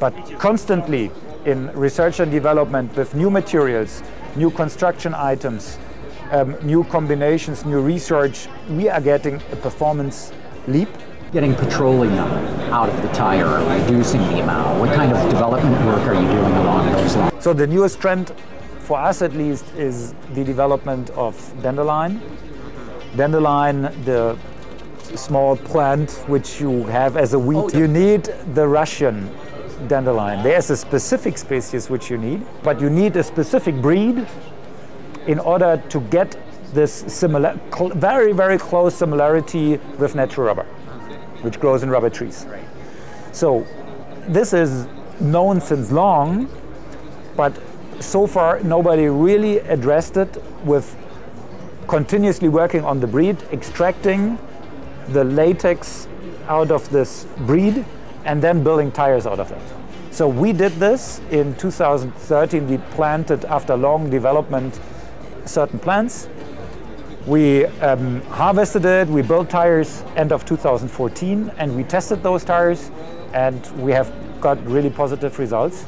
But constantly in research and development with new materials, new construction items, um, new combinations, new research, we are getting a performance leap. Getting petroleum out of the tire, reducing the amount. What kind of development work are you doing along those lines? So the newest trend, for us at least, is the development of dandelion. Dandelion, the small plant which you have as a weed. Oh, you need the Russian dandelion. There's a specific species which you need, but you need a specific breed in order to get this similar, very, very close similarity with natural rubber, which grows in rubber trees. So this is known since long, but so far nobody really addressed it with continuously working on the breed, extracting the latex out of this breed and then building tires out of that. So we did this in 2013. We planted, after long development, certain plants. We um, harvested it, we built tires end of 2014, and we tested those tires, and we have got really positive results.